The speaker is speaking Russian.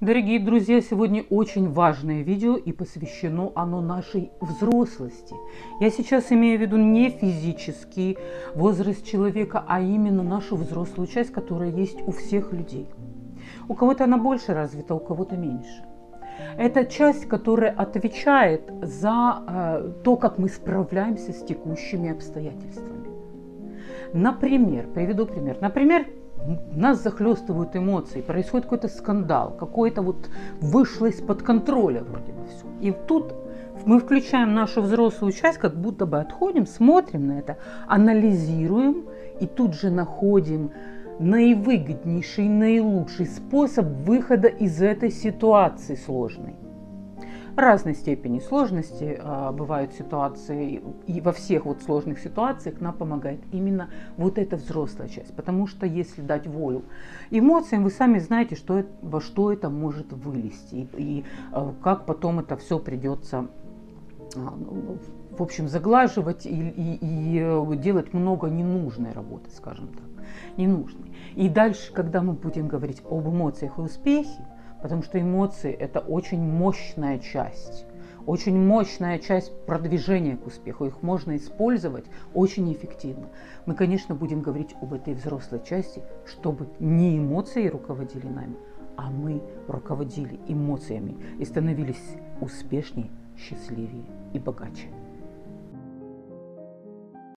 Дорогие друзья, сегодня очень важное видео и посвящено оно нашей взрослости. Я сейчас имею в виду не физический возраст человека, а именно нашу взрослую часть, которая есть у всех людей. У кого-то она больше развита, у кого-то меньше. Это часть, которая отвечает за э, то, как мы справляемся с текущими обстоятельствами. Например, приведу пример. Например, нас захлестывают эмоции, происходит какой-то скандал, какой-то вот вышло из-под контроля вроде бы все. И тут мы включаем нашу взрослую часть, как будто бы отходим, смотрим на это, анализируем и тут же находим наивыгоднейший, наилучший способ выхода из этой ситуации сложной разной степени сложности а, бывают ситуации, и во всех вот сложных ситуациях нам помогает именно вот эта взрослая часть. Потому что если дать волю эмоциям, вы сами знаете, что, во что это может вылезти, и, и а, как потом это все придется а, в общем, заглаживать и, и, и э, делать много ненужной работы, скажем так, ненужной. И дальше, когда мы будем говорить об эмоциях и успехе, Потому что эмоции – это очень мощная часть. Очень мощная часть продвижения к успеху. Их можно использовать очень эффективно. Мы, конечно, будем говорить об этой взрослой части, чтобы не эмоции руководили нами, а мы руководили эмоциями и становились успешнее, счастливее и богаче.